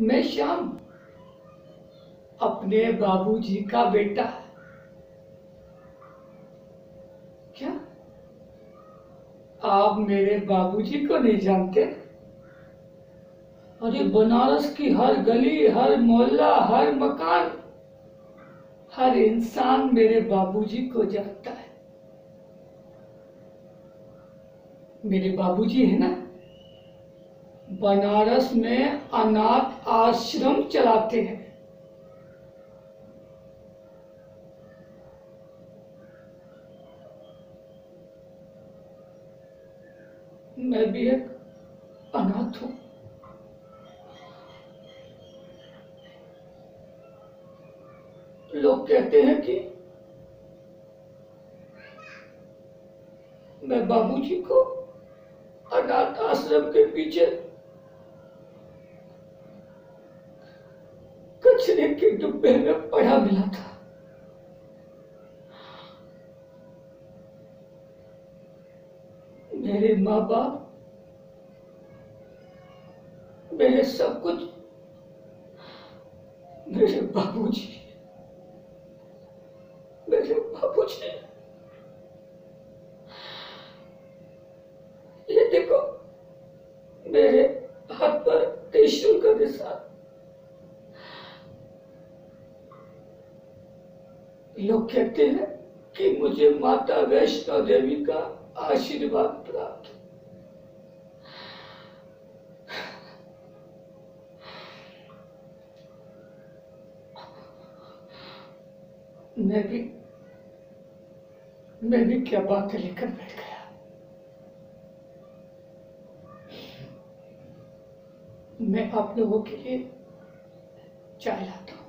मैं श्याम, अपने बाबूजी का बेटा। क्या? आप मेरे बाबूजी को नहीं जानते? अरे बनारस की हर गली, हर मोहल्ला, हर मकान, हर इंसान मेरे बाबूजी को जानता है। मेरे बाबूजी है ना? बनारस में अनाथ आश्रम चलाते हैं। मैं भी एक अनाथ हूँ। लोग कहते हैं कि मैं बाबूजी को अनाथ आश्रम के पीछे कचरे के डिब्बे में पड़ा मिला था। मेरे माँ बाप मेरे सब कुछ, मेरे बाबूजी मेरे बाबूजी। ये देखो, मेरे लोग कहते हैं कि मुझे माता वैष्णो देवी का आशीर्वाद प्राप्त मैं भी मैं भी क्या बात लेकर बैठ गया? मैं आप लोगों के लिए चाय लाता हूँ।